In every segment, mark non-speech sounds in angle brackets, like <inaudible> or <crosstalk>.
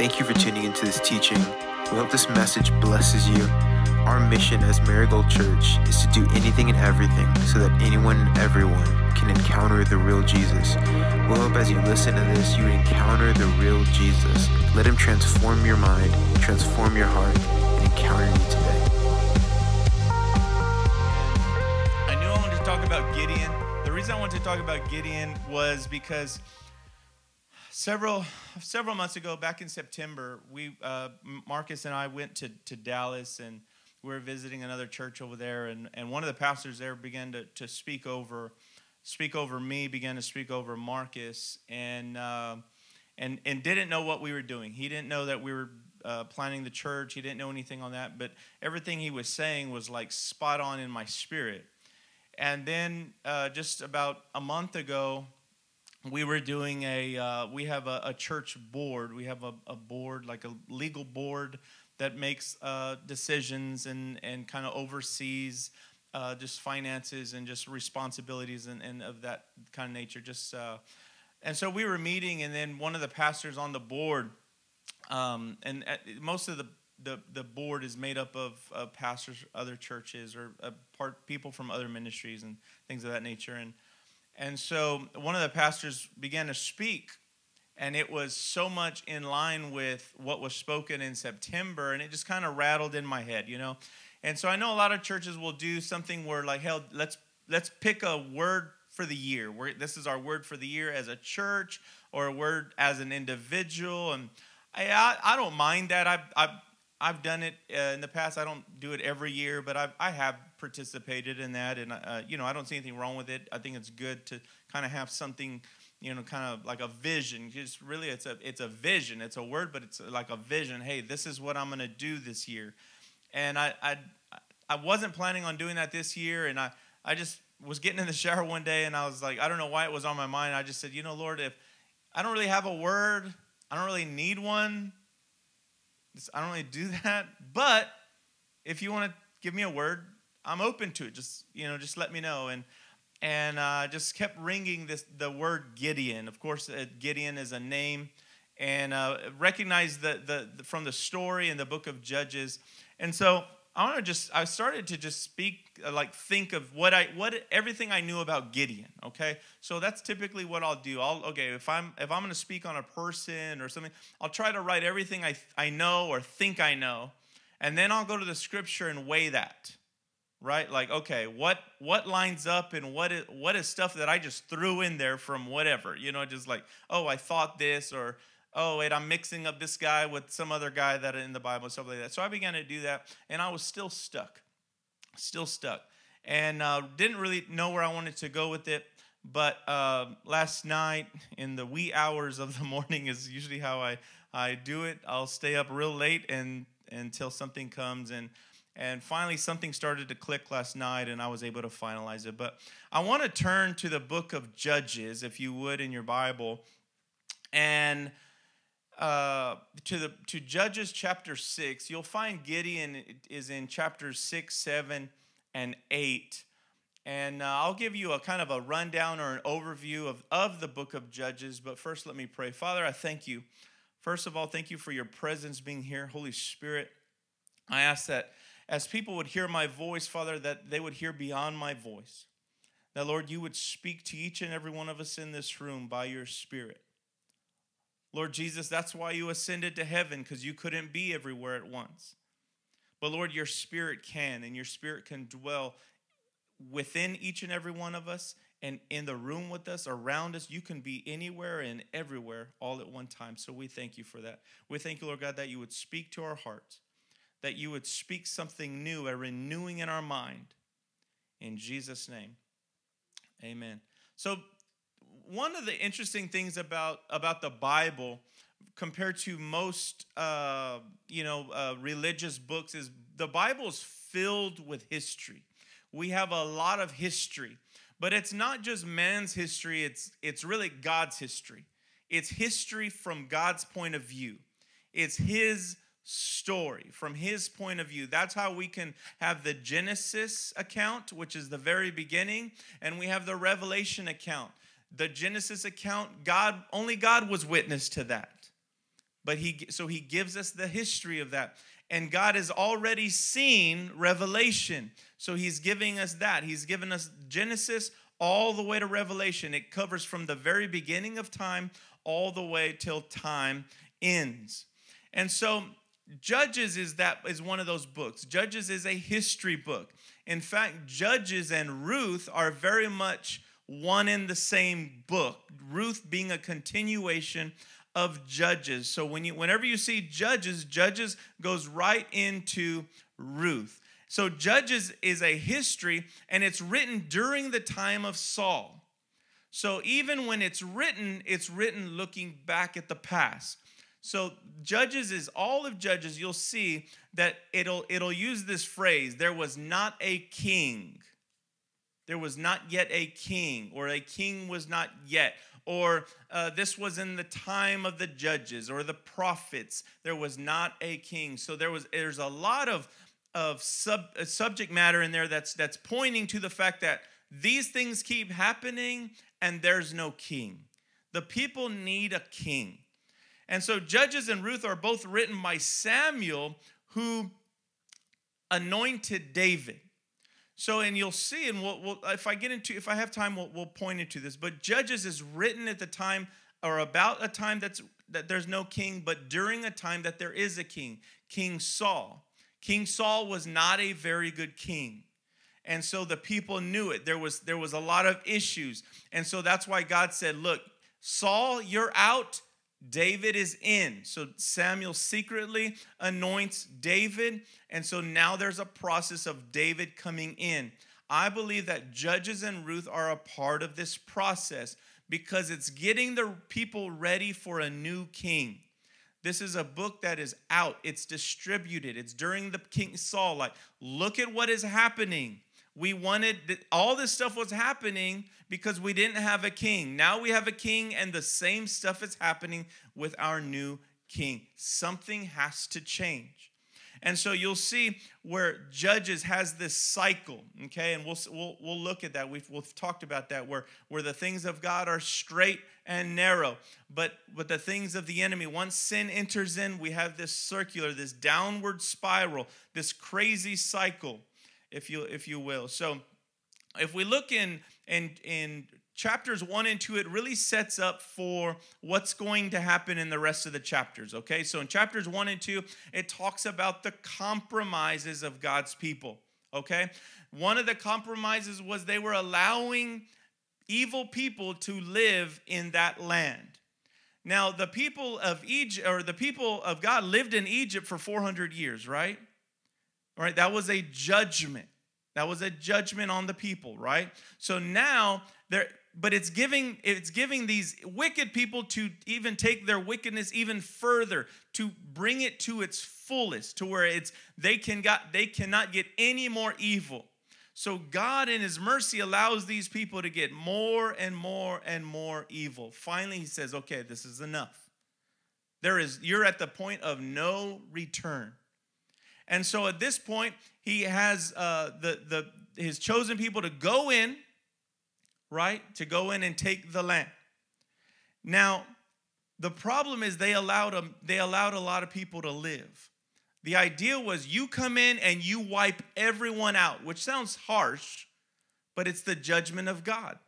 Thank you for tuning into this teaching. We hope this message blesses you. Our mission as Marigold Church is to do anything and everything so that anyone and everyone can encounter the real Jesus. We hope as you listen to this, you encounter the real Jesus. Let him transform your mind, transform your heart, and encounter you today. I knew I wanted to talk about Gideon. The reason I wanted to talk about Gideon was because several several months ago, back in September, we uh, Marcus and I went to, to Dallas and we were visiting another church over there, and, and one of the pastors there began to, to speak over speak over me, began to speak over Marcus, and uh, and and didn't know what we were doing. He didn't know that we were uh, planning the church. He didn't know anything on that, but everything he was saying was like spot on in my spirit. And then uh, just about a month ago, we were doing a uh, we have a, a, church board. We have a, a, board like a legal board that makes uh, decisions and and kind of oversees uh, just finances and just responsibilities and, and of that kind of nature. Just uh, and so we were meeting and then one of the pastors on the board um, and at, most of the, the the board is made up of of pastors other churches or uh, part people from other ministries and things of that nature. And and so one of the pastors began to speak, and it was so much in line with what was spoken in September, and it just kind of rattled in my head, you know. And so I know a lot of churches will do something where like, hell, let's let's pick a word for the year. We're, this is our word for the year as a church or a word as an individual, and I I, I don't mind that. I I I've done it uh, in the past. I don't do it every year, but I've, I have participated in that, and uh, you know I don't see anything wrong with it. I think it's good to kind of have something, you know, kind of like a vision. Just really, it's a it's a vision. It's a word, but it's like a vision. Hey, this is what I'm going to do this year, and I, I I wasn't planning on doing that this year, and I I just was getting in the shower one day, and I was like, I don't know why it was on my mind. I just said, you know, Lord, if I don't really have a word, I don't really need one I don't really do <laughs> that. But if you want to give me a word, I'm open to it. Just you know, just let me know. And and uh, just kept ringing this the word Gideon. Of course, uh, Gideon is a name, and uh, recognize the, the, the from the story in the book of Judges. And so I want to just I started to just speak uh, like think of what I what everything I knew about Gideon. Okay, so that's typically what I'll do. I'll okay if I'm if I'm going to speak on a person or something, I'll try to write everything I I know or think I know, and then I'll go to the scripture and weigh that. Right, like okay, what what lines up and what is what is stuff that I just threw in there from whatever, you know, just like oh I thought this or oh wait i'm mixing up this guy with some other guy that in the bible stuff like that. So i began to do that and i was still stuck still stuck. And uh, didn't really know where i wanted to go with it but uh, last night in the wee hours of the <laughs> morning is usually how i, I do it. I'll stay up real late and until something comes and and finally something started to click last night and i was able to finalize it but i want to turn to the book of judges if you would in your bible and uh, to the to Judges chapter six, you'll find Gideon is in chapters six, seven, and eight. And uh, I'll give you a kind of a rundown or an overview of, of the book of Judges. But first, let me pray. Father, I thank you. First of all, thank you for your presence being here. Holy Spirit, I ask that as people would hear my voice, Father, that they would hear beyond my voice. That, Lord, you would speak to each and every one of us in this room by your Spirit. Lord Jesus, that's why you ascended to heaven, because you couldn't be everywhere at once. But Lord, your spirit can, and your spirit can dwell within each and every one of us and in the room with us, around us. You can be anywhere and everywhere all at one time. So we thank you for that. We thank you, Lord God, that you would speak to our hearts, that you would speak something new, a renewing in our mind. In Jesus' name, amen. So one of the interesting things about about the Bible compared to most uh, you know uh, religious books is the Bible is filled with history. We have a lot of history, but it's not just man's history. It's it's really God's history. It's history from God's point of view. It's His story from his point of view. That's how we can have the Genesis account, which is the very beginning, and we have the Revelation account, the Genesis account, God only God was witness to that. But he so he gives us the history of that. And God has already seen Revelation. So he's giving us that. He's given us Genesis all the way to Revelation. It covers from the very beginning of time all the way till time ends. And so Judges is that is one of those books. Judges is a history book. In fact, Judges and Ruth are very much one in the same book. Ruth being a continuation of Judges. So when you whenever you see Judges, Judges goes right into Ruth. So Judges is a history and it's written during the time of Saul. So even when it's written, it's written looking back at the past. So Judges is all of Judges, you'll see that it'll it'll use this phrase, there was not a king. There was not yet a king, or a king was not yet, or uh, this was in the time of the judges or the prophets. There was not a king. So there was there's a lot of of sub, uh, subject matter in there that's that's pointing to the fact that these things keep happening and there's no king. The people need a king. And so Judges and Ruth are both written by Samuel, who anointed David. So, and you'll see, and we'll, we'll, if I get into, if I have time, we'll, we'll point into this. But Judges is written at the time, or about a time that's that there's no king, but during a time that there is a king, King Saul. King Saul was not a very good king. And so the people knew it. There was there was a lot of issues. And so that's why God said, "Look, Saul, you're out. David is in. So Samuel secretly anoints David. And so now there's a process of David coming in. I believe that Judges and Ruth are a part of this process because it's getting the people ready for a new king. This is a book that is out, it's distributed, it's during the King Saul. Like, look at what is happening. We wanted all this stuff was happening because we didn't have a king. Now we have a king, and the same stuff is happening with our new king. Something has to change. And so you'll see where Judges has this cycle, okay? And we'll, we'll, we'll look at that. We've, we've talked about that, where, where the things of God are straight and narrow. But, but the things of the enemy, once sin enters in, we have this circular, this downward spiral, this crazy cycle, if you, if you will. So if we look in, in, in chapters one and two, it really sets up for what's going to happen in the rest of the chapters, okay? So in chapters one and two, it talks about the compromises of God's people, okay? One of the compromises was they were allowing evil people to live in that land. Now, the people of Egypt, or the people of God lived in Egypt for 400 years, right? All right, that was a judgment. That was a judgment on the people, right? So now there but it's giving it's giving these wicked people to even take their wickedness even further to bring it to its fullest to where it's they can got they cannot get any more evil so god in his mercy allows these people to get more and more and more evil finally he says okay this is enough there is you're at the point of no return and so at this point he has uh, the the his chosen people to go in right? To go in and take the land. Now, the problem is they allowed them, they allowed a lot of people to live. The idea was you come in and you wipe everyone out, which sounds harsh, but it's the judgment of God.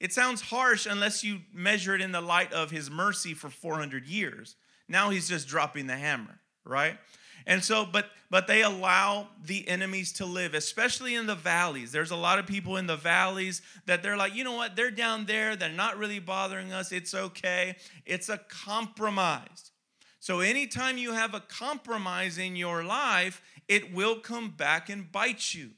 It sounds harsh unless you measure it in the light of his mercy for 400 years. Now he's just dropping the hammer, right? And so, but but they allow the enemies to live, especially in the valleys. There's a lot of people in the valleys that they're like, you know what, they're down there, they're not really bothering us. It's okay. It's a compromise. So anytime you have a compromise in your life, it will come back and bite you.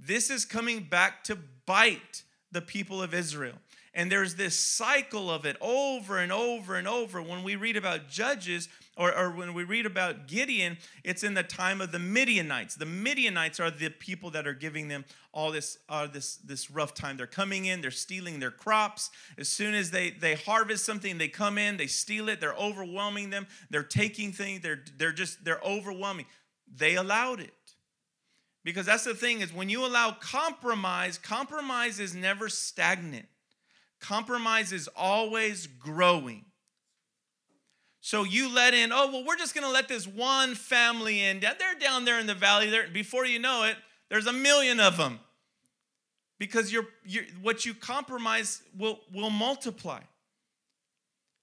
This is coming back to bite the people of Israel. And there's this cycle of it over and over and over. When we read about Judges, or, or, when we read about Gideon, it's in the time of the Midianites. The Midianites are the people that are giving them all this, uh, this, this rough time. They're coming in, they're stealing their crops. As soon as they, they harvest something, they come in, they steal it, they're overwhelming them, they're taking things, they're, they're just, they're overwhelming. They allowed it. Because that's the thing is when you allow compromise, compromise is never stagnant. Compromise is always growing. So you let in, oh, well, we're just going to let this one family in. They're down there in the valley. There, before you know it, there's a million of them. Because you're, you're, what you compromise will, will multiply.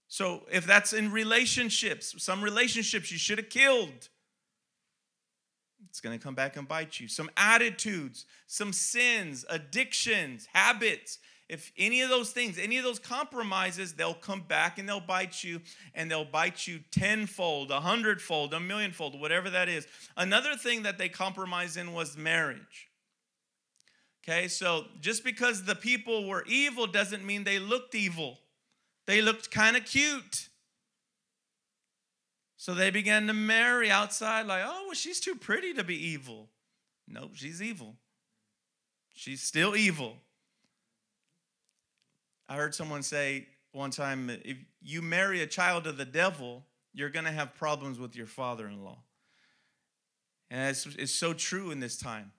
So if that's in relationships, some relationships you should have killed, it's going to come back and bite you. Some attitudes, some sins, addictions, habits, if any of those things, any of those compromises, they'll come back and they'll bite you, and they'll bite you tenfold, a hundredfold, a millionfold, whatever that is. Another thing that they compromised in was marriage. Okay, so just because the people were evil doesn't mean they looked evil. They looked kind of cute. So they began to marry outside, like, oh, well, she's too pretty to be evil. No, she's evil. She's still evil. I heard someone say one time if you marry a child of the devil, you're going to have problems with your father in law. And it's, it's so true in this time.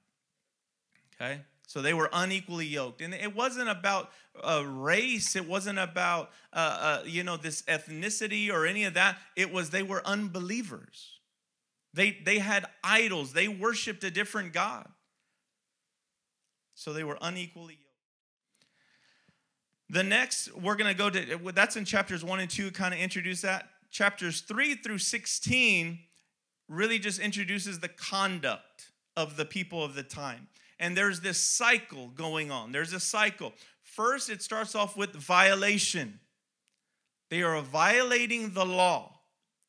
Okay? So they were unequally yoked. And it wasn't about a race, it wasn't about, uh, uh, you know, this ethnicity or any of that. It was they were unbelievers. They, they had idols, they worshiped a different God. So they were unequally the next, we're going to go to, that's in chapters 1 and 2, kind of introduce that. Chapters 3 through 16 really just introduces the conduct of the people of the time. And there's this cycle going on. There's a cycle. First, it starts off with violation. They are violating the law.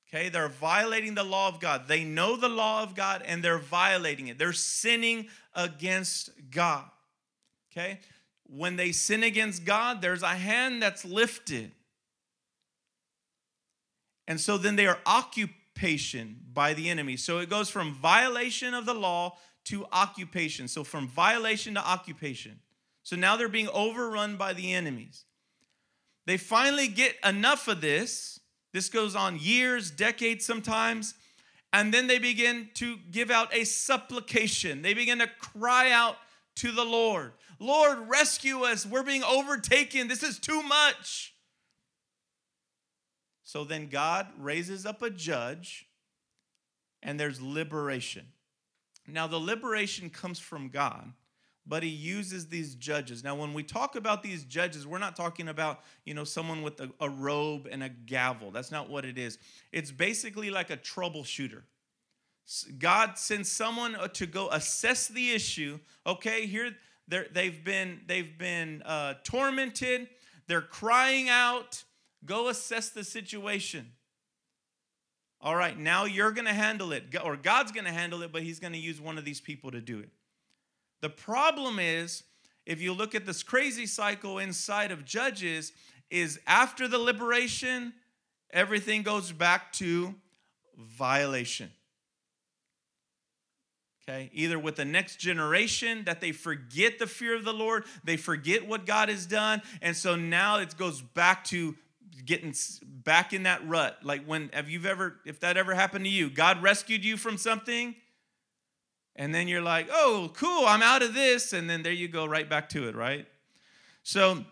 Okay, they're violating the law of God. They know the law of God and they're violating it. They're sinning against God. Okay, when they sin against God, there's a hand that's lifted. And so then they are occupation by the enemy. So it goes from violation of the law to occupation. So from violation to occupation. So now they're being overrun by the enemies. They finally get enough of this. This goes on years, decades sometimes. And then they begin to give out a supplication. They begin to cry out to the Lord. Lord, rescue us. We're being overtaken. This is too much. So then God raises up a judge, and there's liberation. Now, the liberation comes from God, but he uses these judges. Now, when we talk about these judges, we're not talking about, you know, someone with a, a robe and a gavel. That's not what it is. It's basically like a troubleshooter. God sends someone uh, to go assess the issue. Okay, here they're, they've been they've been uh, tormented. They're crying out. Go assess the situation. All right, now you're going to handle it, or God's going to handle it, but He's going to use one of these people to do it. The problem is, if you look at this crazy cycle inside of Judges, is after the liberation, everything goes back to violation okay? Either with the next generation that they forget the fear of the lord they forget what god has done and so now it goes back to getting back in that rut. Like when have you ever if that ever happened to you god rescued you from something and then you're like oh cool i'm out of this and then there you go right back to it right? So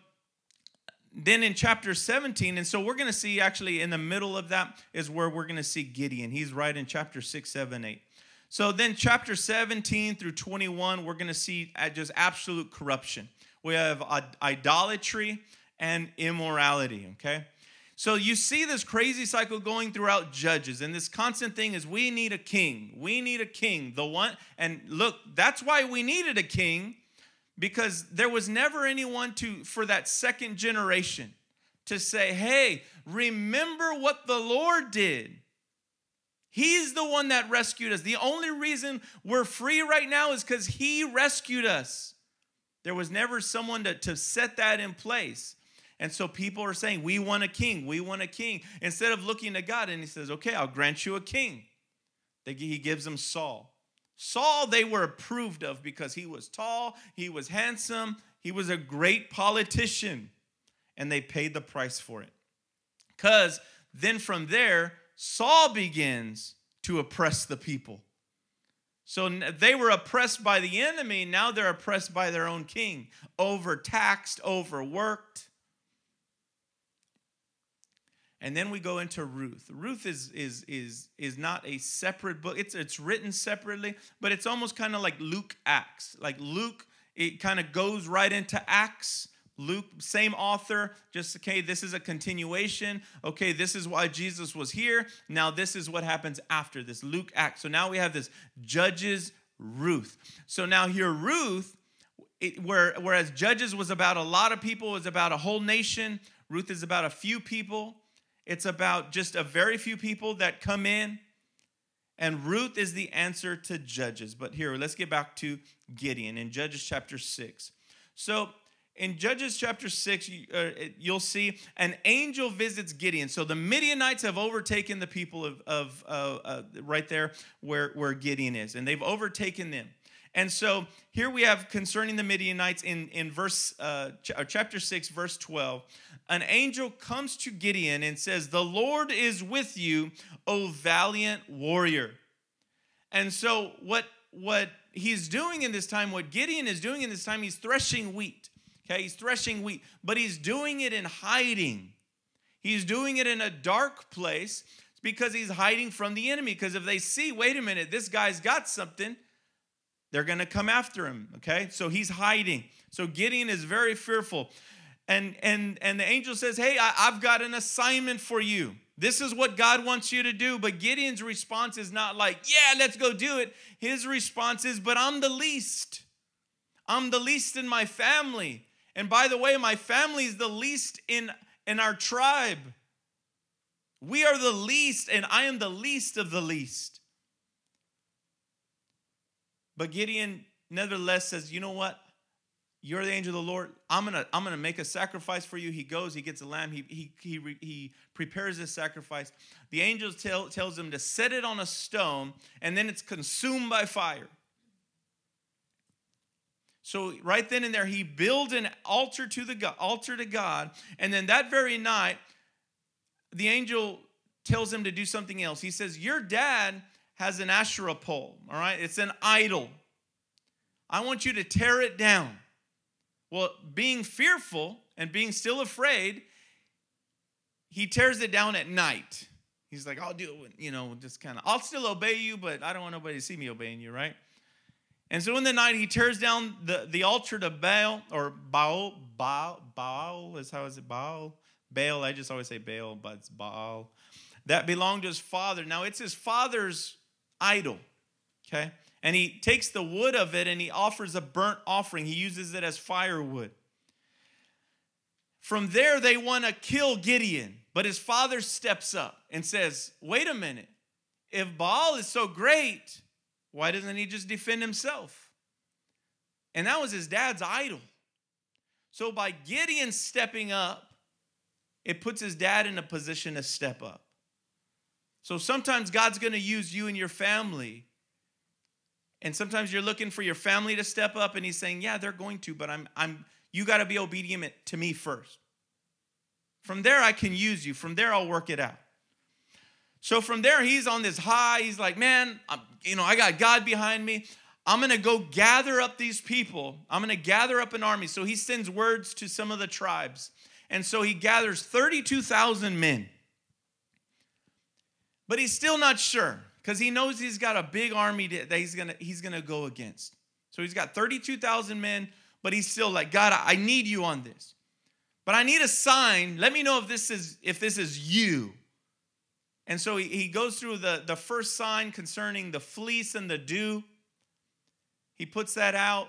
then in chapter 17 and so we're going to see actually in the middle of that is where we're going to see gideon. He's right in chapter 6 7 8 so then, chapter 17 through 21, we're going to see uh, just absolute corruption. We have idolatry and immorality, okay? So you see this crazy cycle going throughout Judges, and this constant thing is we need a king. We need a king. The one, and look, that's why we needed a king, because there was never anyone to, for that second generation, to say, hey, remember what the Lord did. He's the one that rescued us. The only reason we're free right now is because He rescued us. There was never someone to, to set that in place. And so people are saying, We want a king, we want a king. Instead of looking to God, and He says, Okay, I'll grant you a king. He gives them Saul. Saul, they were approved of because he was tall, he was handsome, he was a great politician, and they paid the price for it. Because then from there, Saul begins to oppress the people. So they were oppressed by the enemy, now they're oppressed by their own king, overtaxed, overworked. and then we go into Ruth. Ruth is is is is not a separate book. It's it's written separately, but it's almost kind of like Luke Acts. Like Luke, it kind of goes right into Acts. Luke, same author, just okay, this is a continuation. Okay, this is why Jesus was here. Now, this is what happens after this Luke Act. So now we have this Judges Ruth. So now here, Ruth, it, where, whereas Judges was about a lot of people, was about a whole nation, Ruth is about a few people. It's about just a very few people that come in. And Ruth is the answer to Judges. But here, let's get back to Gideon in Judges chapter 6. So in Judges chapter 6, uh, you'll see an angel visits Gideon. So the Midianites have overtaken the people of, of uh, uh, right there where, where Gideon is, and they've overtaken them. And so here we have concerning the Midianites in, in verse uh, ch- uh, chapter 6, verse 12. An angel comes to Gideon and says, The Lord is with you, O valiant warrior. And so what, what he's doing in this time, what Gideon is doing in this time, he's threshing wheat. Okay, he's threshing wheat, but he's doing it in hiding. He's doing it in a dark place because he's hiding from the enemy. Because if they see, wait a minute, this guy's got something, they're going to come after him. Okay, so he's hiding. So Gideon is very fearful. And, and, and the angel says, Hey, I, I've got an assignment for you. This is what God wants you to do. But Gideon's response is not like, Yeah, let's go do it. His response is, But I'm the least. I'm the least in my family. And by the way, my family is the least in, in our tribe. We are the least, and I am the least of the least. But Gideon nevertheless says, You know what? You're the angel of the Lord. I'm gonna, I'm gonna make a sacrifice for you. He goes, he gets a lamb, he, he, he, he prepares this sacrifice. The angel tell, tells him to set it on a stone, and then it's consumed by fire. So right then and there, he builds an altar to the God, altar to God, and then that very night, the angel tells him to do something else. He says, "Your dad has an Asherah pole. All right, it's an idol. I want you to tear it down." Well, being fearful and being still afraid, he tears it down at night. He's like, "I'll do it," you know, just kind of. I'll still obey you, but I don't want nobody to see me obeying you, right? And so in the night, he tears down the, the altar to Baal, or Baal, Baal, Baal is how is it? Baal? Baal, I just always say Baal, but it's Baal. That belonged to his father. Now it's his father's idol, okay? And he takes the wood of it and he offers a burnt offering. He uses it as firewood. From there, they want to kill Gideon, but his father steps up and says, Wait a minute. If Baal is so great, why doesn't he just defend himself? And that was his dad's idol. So by Gideon stepping up, it puts his dad in a position to step up. So sometimes God's going to use you and your family. And sometimes you're looking for your family to step up and he's saying, "Yeah, they're going to, but I'm I'm you got to be obedient to me first. From there I can use you. From there I'll work it out." So from there, he's on this high. He's like, man, I'm, you know, I got God behind me. I'm going to go gather up these people. I'm going to gather up an army. So he sends words to some of the tribes. And so he gathers 32,000 men. But he's still not sure because he knows he's got a big army that he's going to he's to go against. So he's got 32,000 men, but he's still like, God, I need you on this. But I need a sign. Let me know if this is if this is you. And so he, he goes through the, the first sign concerning the fleece and the dew. He puts that out.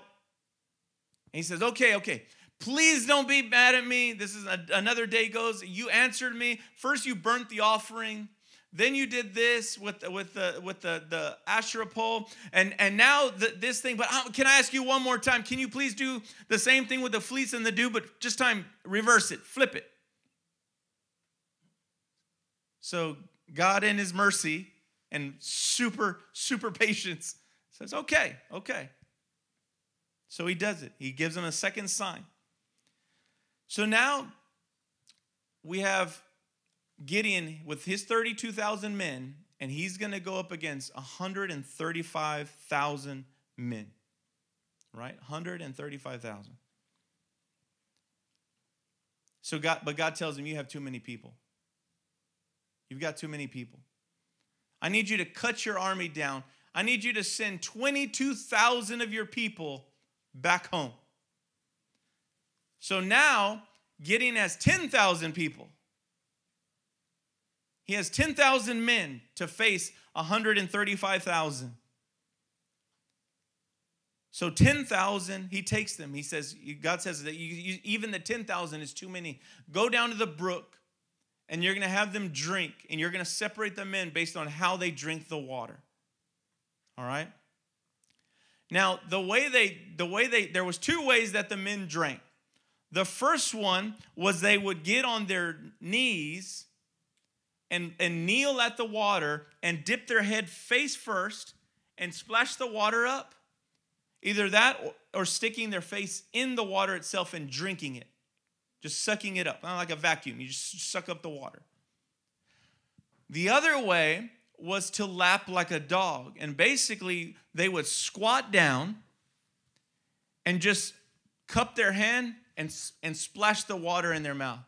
And he says, Okay, okay, please don't be mad at me. This is a, another day goes. You answered me. First, you burnt the offering. Then you did this with, with the with the, the Asherah pole, and and now the, this thing. But uh, can I ask you one more time? Can you please do the same thing with the fleece and the dew, but just time reverse it, flip it. So God, in His mercy and super, super patience, says, okay, okay. So He does it. He gives him a second sign. So now we have Gideon with his 32,000 men, and he's going to go up against 135,000 men. Right? 135,000. So God, but God tells him, You have too many people. You've got too many people. I need you to cut your army down. I need you to send 22,000 of your people back home. So now Gideon has 10,000 people. He has 10,000 men to face 135,000. So 10,000, he takes them. He says, God says that you, you, even the 10,000 is too many. Go down to the brook and you're going to have them drink and you're going to separate the men based on how they drink the water. All right? Now, the way they, the way they, there was two ways that the men drank. The first one was they would get on their knees and, and kneel at the water and dip their head face first and splash the water up. Either that or, or sticking their face in the water itself and drinking it, just sucking it up, like a vacuum. You just suck up the water. The other way was to lap like a dog. And basically, they would squat down and just cup their hand and, and splash the water in their mouth.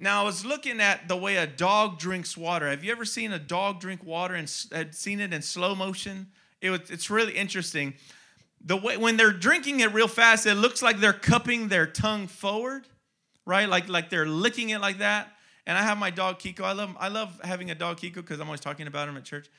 Now, I was looking at the way a dog drinks water. Have you ever seen a dog drink water and had seen it in slow motion? It was, it's really interesting. The way when they're drinking it real fast, it looks like they're cupping their tongue forward, right? Like like they're licking it like that. And I have my dog Kiko. I love I love having a dog Kiko because I'm always talking about him at church.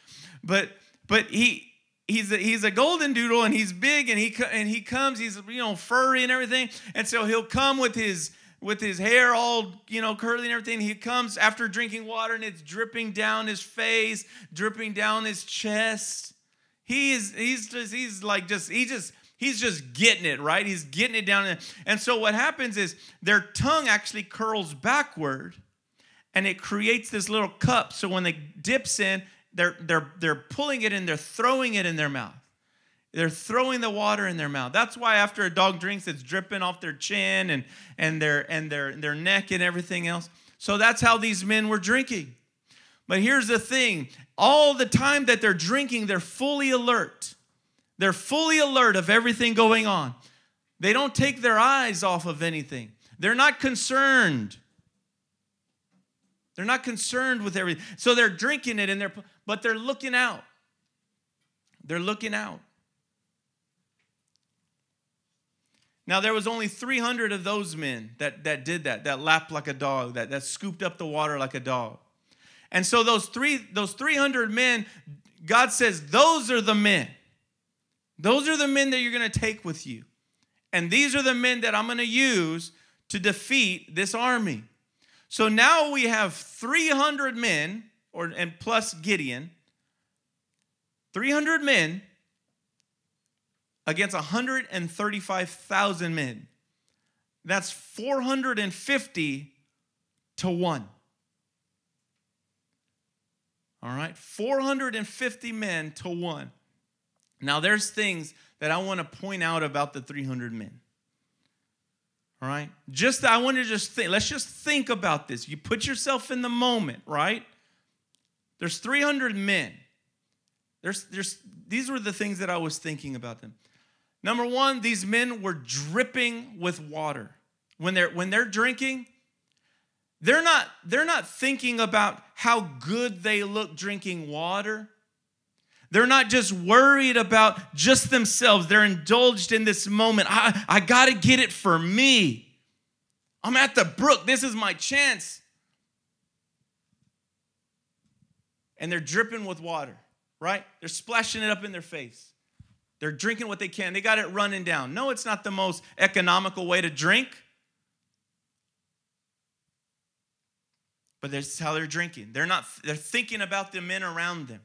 But but he he's a, he's a golden doodle and he's big and he and he comes he's you know furry and everything and so he'll come with his with his hair all you know curly and everything he comes after drinking water and it's dripping down his face dripping down his chest he is he's just he's like just he just he's just getting it right he's getting it down and so what happens is their tongue actually curls backward and it creates this little cup so when they dips in they're, they're, they're pulling it and they're throwing it in their mouth. They're throwing the water in their mouth. That's why after a dog drinks, it's dripping off their chin and, and, their, and their, their neck and everything else. So that's how these men were drinking. But here's the thing all the time that they're drinking, they're fully alert. They're fully alert of everything going on. They don't take their eyes off of anything, they're not concerned. They're not concerned with everything. So they're drinking it and they're but they're looking out. They're looking out. Now there was only 300 of those men that, that did that, that lapped like a dog, that, that scooped up the water like a dog. And so those three, those 300 men, God says, those are the men. Those are the men that you're going to take with you. And these are the men that I'm going to use to defeat this army. So now we have 300 men, or and plus Gideon, 300 men against 135,000 men. That's 450 to 1. All right, 450 men to 1. Now there's things that I want to point out about the 300 men. All right? Just I want to just think, let's just think about this. You put yourself in the moment, right? There's 300 men. There's, there's, these were the things that I was thinking about them. Number one, these men were dripping with water. When they're when they're drinking, they're not, they're not thinking about how good they look drinking water. They're not just worried about just themselves. They're indulged in this moment. I, I got to get it for me. I'm at the brook. This is my chance. And they're dripping with water, right? They're splashing it up in their face. They're drinking what they can. They got it running down. No, it's not the most economical way to drink. But that's how they're drinking. They're not they're thinking about the men around them.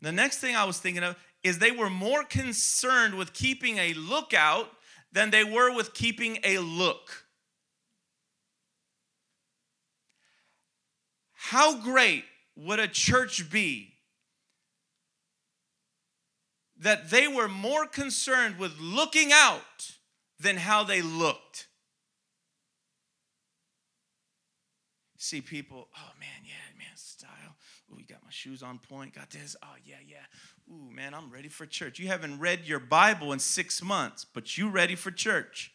The next thing I was thinking of is they were more concerned with keeping a lookout than they were with keeping a look. How great would a church be that they were more concerned with looking out than how they looked? See people, oh man, yeah, Ooh, you got my shoes on point, got this. Oh, yeah, yeah. Ooh, man, I'm ready for church. You haven't read your Bible in six months, but you ready for church.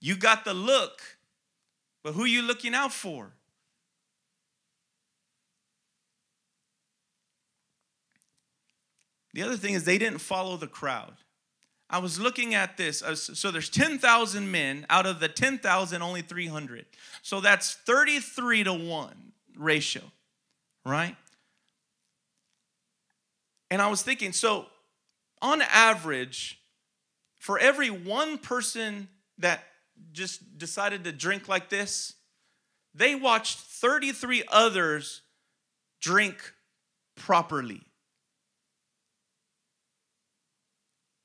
You got the look, But who you looking out for? The other thing is they didn't follow the crowd. I was looking at this. Uh, so there's 10,000 men. Out of the 10,000, only 300. So that's 33 to 1 ratio, right? And I was thinking, so on average, for every one person that just decided to drink like this, they watched 33 others drink properly.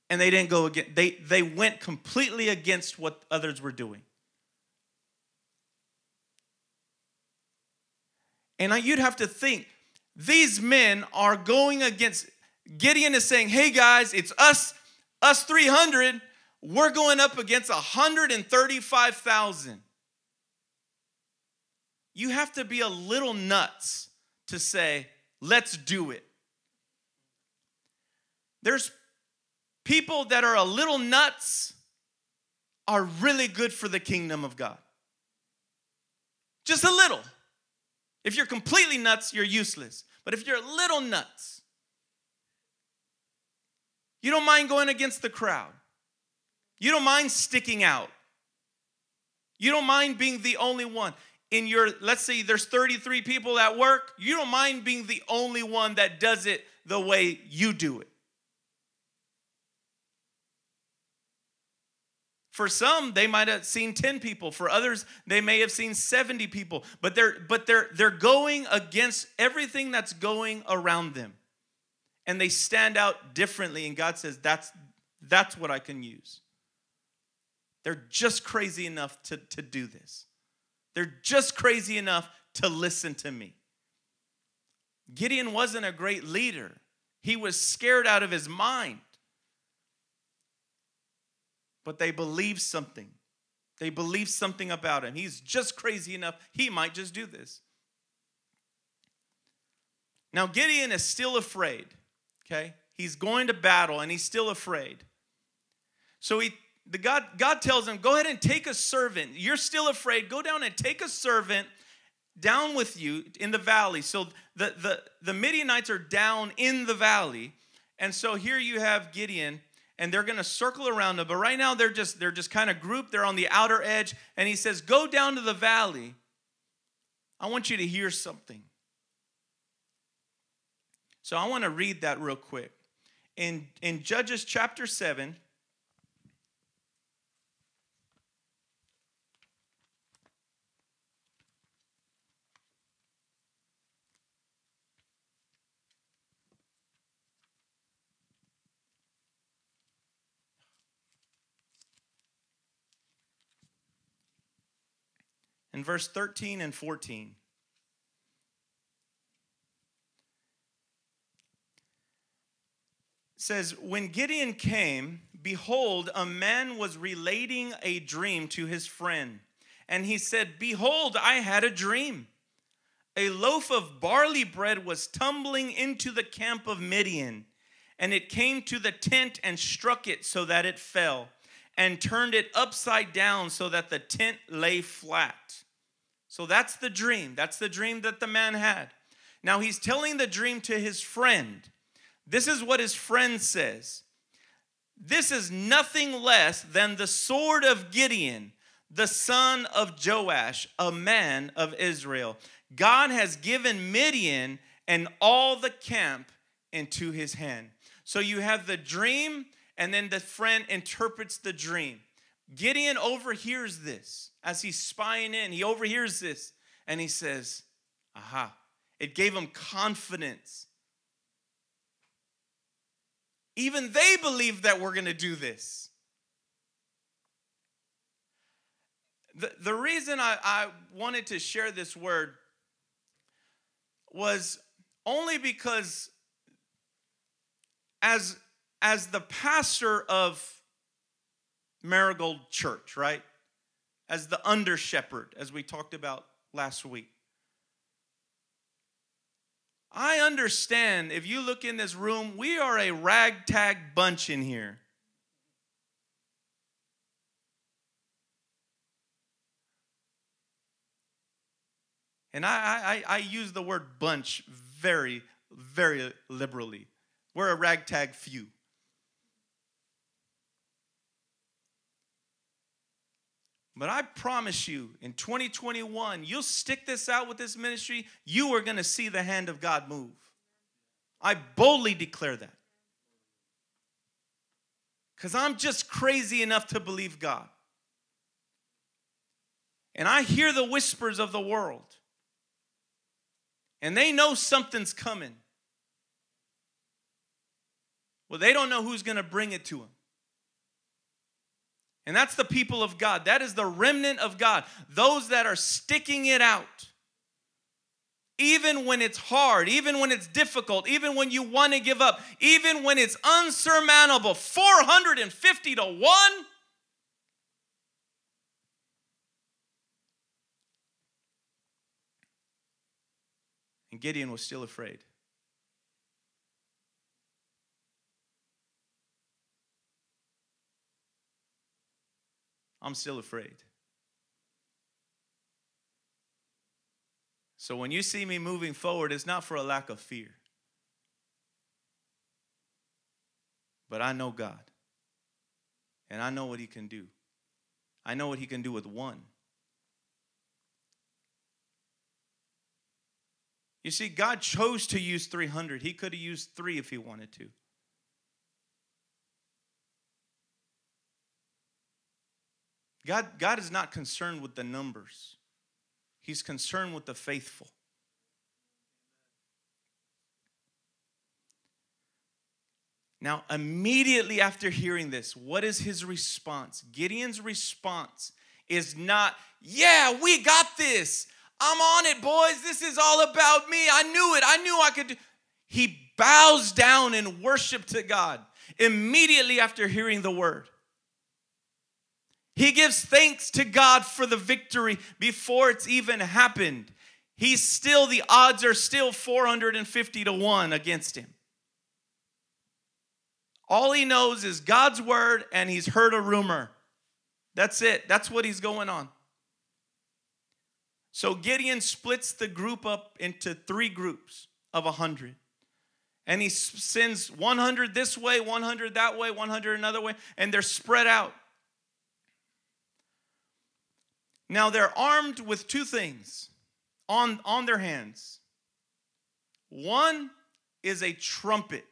And they didn't go again. They, they went completely against what others were doing. And you'd have to think these men are going against. Gideon is saying, hey guys, it's us, us 300. We're going up against 135,000. You have to be a little nuts to say, let's do it. There's people that are a little nuts are really good for the kingdom of God. Just a little. If you're completely nuts, you're useless. But if you're a little nuts, you don't mind going against the crowd. You don't mind sticking out. You don't mind being the only one. In your, let's say there's 33 people at work, you don't mind being the only one that does it the way you do it. For some, they might have seen 10 people. For others, they may have seen 70 people. But they're but they're they're going against everything that's going around them. And they stand out differently. And God says, that's that's what I can use. They're just crazy enough to, to do this. They're just crazy enough to listen to me. Gideon wasn't a great leader. He was scared out of his mind but they believe something. They believe something about him. He's just crazy enough, he might just do this. Now, Gideon is still afraid, okay? He's going to battle and he's still afraid. So he the God God tells him, "Go ahead and take a servant. You're still afraid. Go down and take a servant down with you in the valley." So the the the Midianites are down in the valley. And so here you have Gideon and they're going to circle around him but right now they're just they're just kind of grouped. They're on the outer edge. And he says go down to the valley. I want you to hear something. So i want to read that real quick. In in judges chapter 7 in verse 13 and 14. It says, When Gideon came, behold, a man was relating a dream to his friend. And he said, Behold, I had a dream. A loaf of barley bread was tumbling into the camp of Midian, and it came to the tent and struck it so that it fell, and turned it upside down so that the tent lay flat. So that's the dream. That's the dream that the man had. Now he's telling the dream to his friend. This is what his friend says This is nothing less than the sword of Gideon, the son of Joash, a man of Israel. God has given Midian and all the camp into his hand. So you have the dream, and then the friend interprets the dream. Gideon overhears this as he's spying in. He overhears this and he says, Aha. It gave him confidence. Even they believe that we're going to do this. The, the reason I, I wanted to share this word was only because as, as the pastor of Marigold Church, right? As the under shepherd, as we talked about last week. I understand if you look in this room, we are a ragtag bunch in here. And I, I, I use the word bunch very, very liberally. We're a ragtag few. But I promise you, in 2021, you'll stick this out with this ministry, you are going to see the hand of God move. I boldly declare that. Because I'm just crazy enough to believe God. And I hear the whispers of the world. And they know something's coming. Well, they don't know who's going to bring it to them. And that's the people of God. That is the remnant of God. Those that are sticking it out. Even when it's hard, even when it's difficult, even when you want to give up, even when it's unsurmountable 450 to 1. And Gideon was still afraid. I'm still afraid. So when you see me moving forward, it's not for a lack of fear. But I know God. And I know what He can do. I know what He can do with one. You see, God chose to use 300. He could have used three if He wanted to. God, God is not concerned with the numbers, He's concerned with the faithful. Now, immediately after hearing this, what is his response? Gideon's response is not, Yeah, we got this. I'm on it, boys. This is all about me. I knew it. I knew I could. He bows down in worship to God immediately after hearing the word. He gives thanks to God for the victory before it's even happened. He's still, the odds are still 450 to 1 against him. All he knows is God's word and he's heard a rumor. That's it. That's what he's going on. So Gideon splits the group up into three groups of 100. And he sends 100 this way, 100 that way, 100 another way, and they're spread out. Now they're armed with two things on, on their hands. One is a trumpet.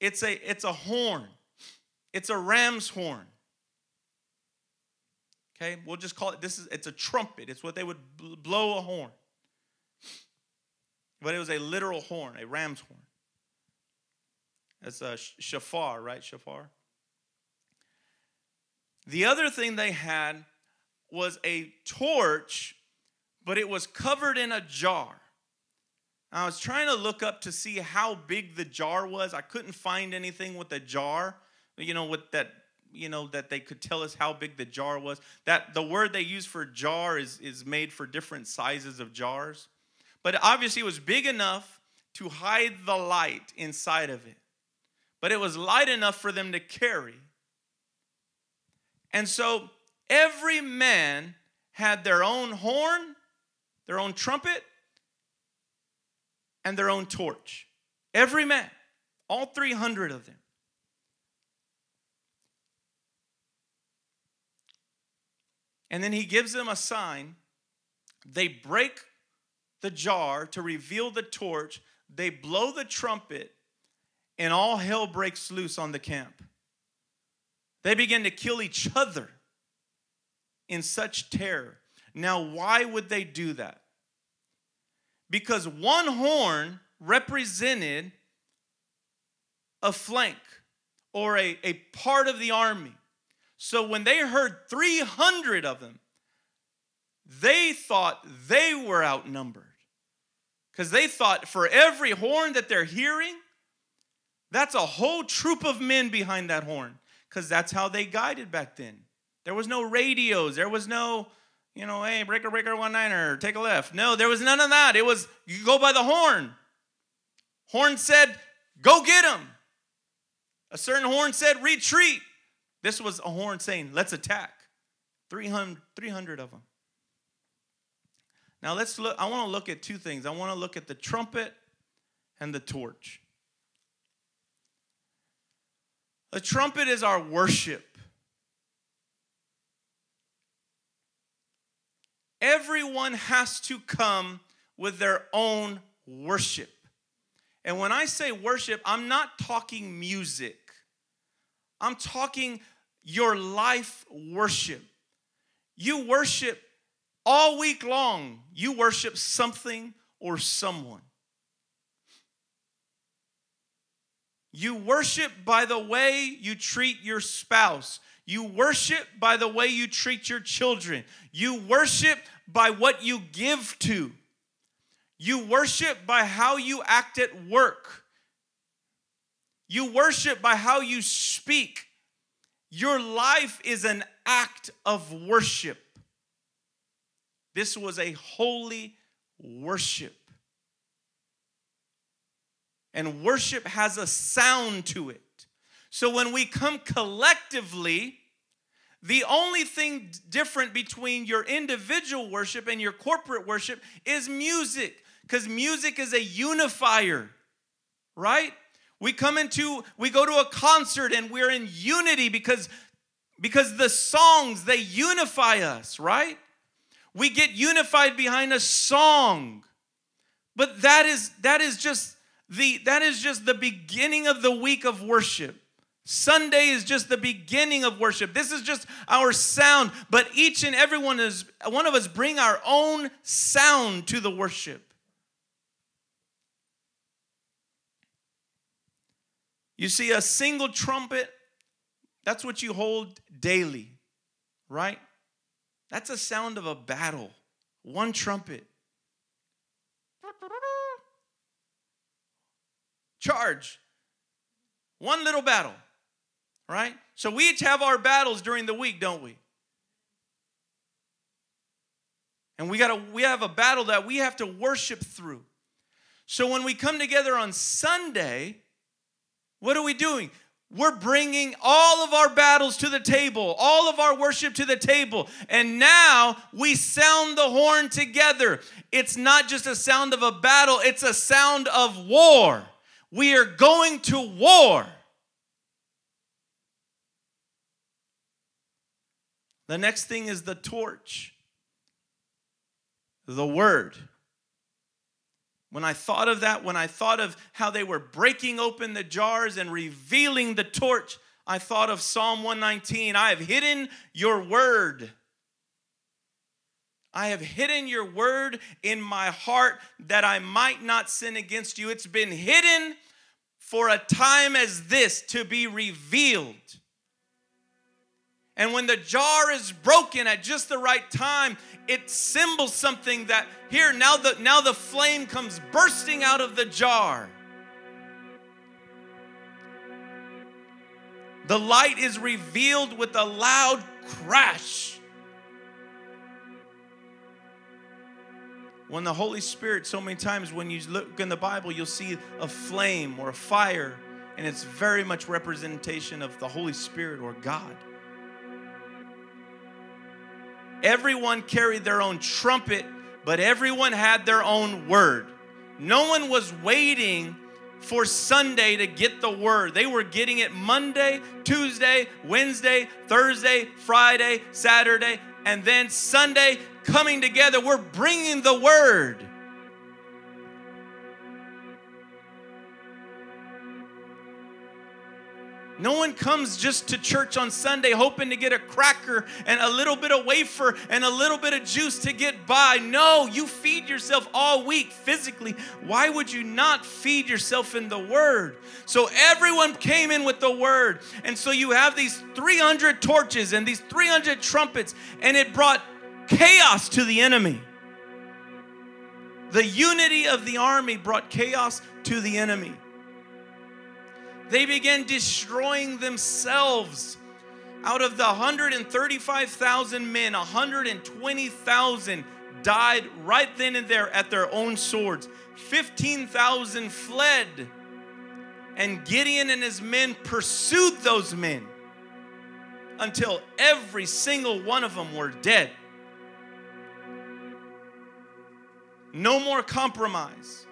It's a, it's a horn. It's a ram's horn. Okay, we'll just call it this is it's a trumpet. It's what they would blow a horn. But it was a literal horn, a ram's horn. It's a shofar, right? Shafar. The other thing they had was a torch, but it was covered in a jar. I was trying to look up to see how big the jar was. I couldn't find anything with the jar, you know, with that, you know, that they could tell us how big the jar was. That the word they use for jar is, is made for different sizes of jars. But obviously it was big enough to hide the light inside of it. But it was light enough for them to carry. And so Every man had their own horn, their own trumpet, and their own torch. Every man, all 300 of them. And then he gives them a sign. They break the jar to reveal the torch. They blow the trumpet, and all hell breaks loose on the camp. They begin to kill each other in such terror. Now, why would they do that? Because one horn represented a flank or a, a part of the army. So when they heard 300 of them, they thought they were outnumbered. Because they thought for every horn that they're hearing, that's a whole troop of men behind that horn. Because that's how they guided back then. There was no radios. There was no, you know, hey, breaker, breaker, one niner, take a left. No, there was none of that. It was, you go by the horn. Horn said, go get him. A certain horn said, retreat. This was a horn saying, let's attack. 300, 300 of them. Now let's look, I want to look at two things. I want to look at the trumpet and the torch. The trumpet is our worship. Everyone has to come with their own worship. And when I say worship, I'm not talking music, I'm talking your life worship. You worship all week long, you worship something or someone. You worship by the way you treat your spouse. You worship by the way you treat your children. You worship by what you give to. You worship by how you act at work. You worship by how you speak. Your life is an act of worship. This was a holy worship. And worship has a sound to it. So when we come collectively, the only thing different between your individual worship and your corporate worship is music, because music is a unifier, right? We come into, we go to a concert and we're in unity because because the songs they unify us, right? We get unified behind a song. But that is that is just the that is just the beginning of the week of worship. Sunday is just the beginning of worship. This is just our sound, but each and every one is one of us bring our own sound to the worship. You see a single trumpet, that's what you hold daily, right? That's a sound of a battle. One trumpet. Charge. One little battle right? So we each have our battles during the week, don't we? And we got to we have a battle that we have to worship through. So when we come together on Sunday, what are we doing? We're bringing all of our battles to the table, all of our worship to the table. And now we sound the horn together. It's not just a sound of a battle, it's a sound of war. We are going to war. The next thing is the torch, the word. When I thought of that, when I thought of how they were breaking open the jars and revealing the torch, I thought of Psalm 119 I have hidden your word. I have hidden your word in my heart that I might not sin against you. It's been hidden for a time as this to be revealed. And when the jar is broken at just the right time, it symbols something that here now the now the flame comes bursting out of the jar. The light is revealed with a loud crash. When the Holy Spirit, so many times when you look in the Bible, you'll see a flame or a fire, and it's very much representation of the Holy Spirit or God. Everyone carried their own trumpet, but everyone had their own word. No one was waiting for Sunday to get the word. They were getting it Monday, Tuesday, Wednesday, Thursday, Friday, Saturday, and then Sunday coming together. We're bringing the word. No one comes just to church on Sunday hoping to get a cracker and a little bit of wafer and a little bit of juice to get by. No, you feed yourself all week physically. Why would you not feed yourself in the Word? So everyone came in with the Word. And so you have these 300 torches and these 300 trumpets, and it brought chaos to the enemy. The unity of the army brought chaos to the enemy. They began destroying themselves. Out of the 135,000 men, 120,000 died right then and there at their own swords. 15,000 fled. And Gideon and his men pursued those men until every single one of them were dead. No more compromise.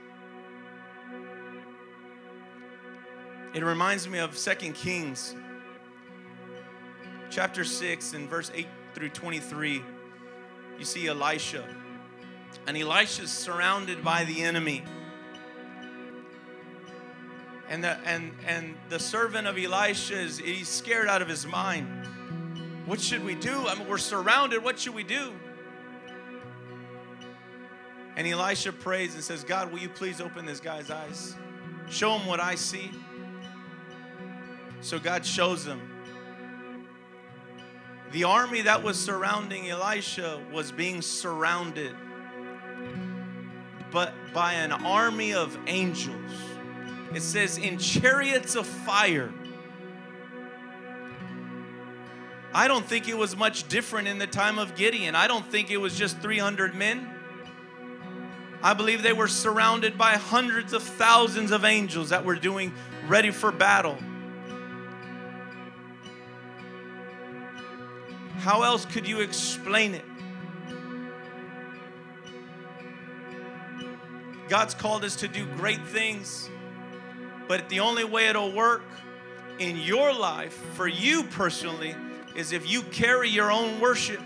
It reminds me of 2 Kings chapter 6 and verse 8 through 23. You see Elisha. And Elisha's surrounded by the enemy. And the, and, and the servant of Elisha is he's scared out of his mind. What should we do? I mean, we're surrounded. What should we do? And Elisha prays and says, God, will you please open this guy's eyes? Show him what I see. So God shows him. The army that was surrounding Elisha was being surrounded but by an army of angels. It says, in chariots of fire. I don't think it was much different in the time of Gideon. I don't think it was just 300 men. I believe they were surrounded by hundreds of thousands of angels that were doing ready for battle. How else could you explain it? God's called us to do great things, but the only way it'll work in your life, for you personally, is if you carry your own worship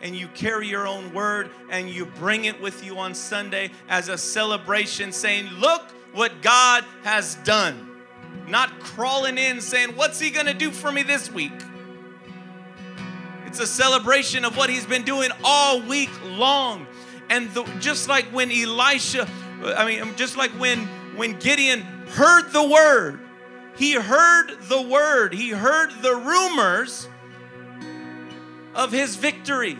and you carry your own word and you bring it with you on Sunday as a celebration, saying, Look what God has done. Not crawling in saying, What's He gonna do for me this week? It's a celebration of what He's been doing all week long. And the, just like when Elisha I mean, just like when when Gideon heard the word, he heard the word, he heard the rumors of his victory.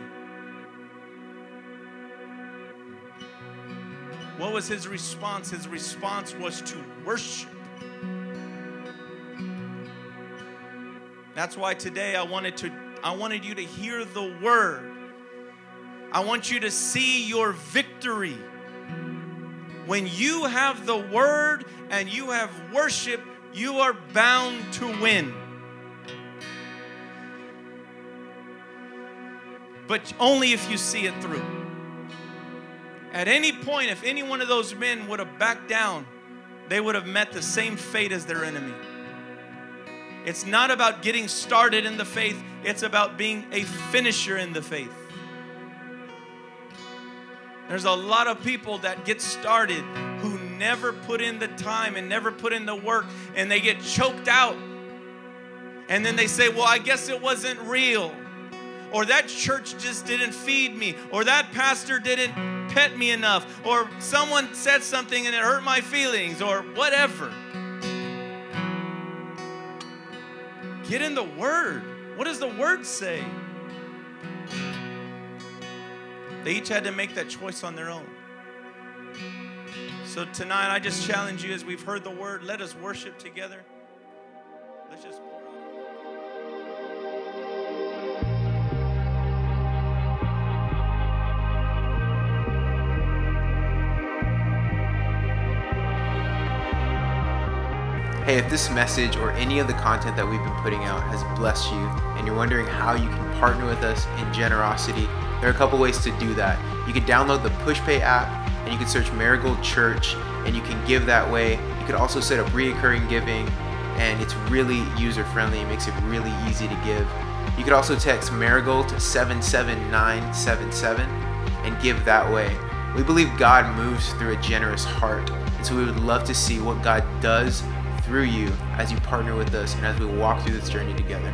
What was his response? His response was to worship. That's why today I wanted to I wanted you to hear the word. I want you to see your victory. When you have the word and you have worship, you are bound to win. But only if you see it through. At any point, if any one of those men would have backed down, they would have met the same fate as their enemy. It's not about getting started in the faith, it's about being a finisher in the faith. There's a lot of people that get started who never put in the time and never put in the work and they get choked out. And then they say, Well, I guess it wasn't real. Or that church just didn't feed me. Or that pastor didn't pet me enough. Or someone said something and it hurt my feelings. Or whatever. Get in the Word. What does the Word say? They each had to make that choice on their own. So tonight, I just challenge you as we've heard the word, let us worship together. Let's just. Hey, if this message or any of the content that we've been putting out has blessed you and you're wondering how you can partner with us in generosity, there are a couple ways to do that. You can download the PushPay app and you can search Marigold Church and you can give that way. You can also set up reoccurring giving and it's really user friendly. It makes it really easy to give. You could also text Marigold to 77977 and give that way. We believe God moves through a generous heart, and so we would love to see what God does through you as you partner with us and as we walk through this journey together.